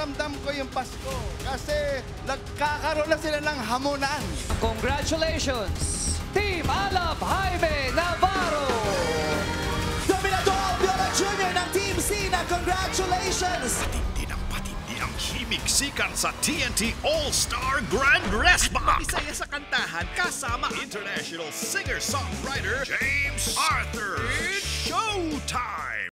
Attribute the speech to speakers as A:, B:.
A: ramdam ko yung Pasko. Kasi nagkakaroon na sila ng hamunan.
B: Congratulations, Team Alab Jaime Navarro!
C: Dominador Viola Jr. ng Team Sina, Congratulations!
D: Patindi ng patindi ang himigsikan sa TNT All-Star Grand Resma. Isaya sa kantahan kasama international singer-songwriter James Arthur.